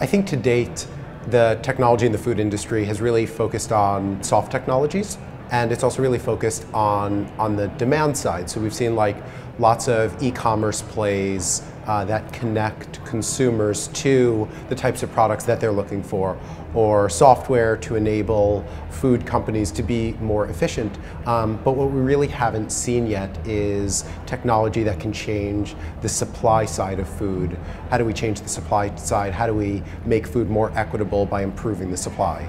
I think to date, the technology in the food industry has really focused on soft technologies and it's also really focused on, on the demand side. So we've seen like lots of e-commerce plays uh, that connect consumers to the types of products that they're looking for, or software to enable food companies to be more efficient. Um, but what we really haven't seen yet is technology that can change the supply side of food. How do we change the supply side? How do we make food more equitable by improving the supply?